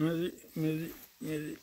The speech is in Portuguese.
mas, mas, mas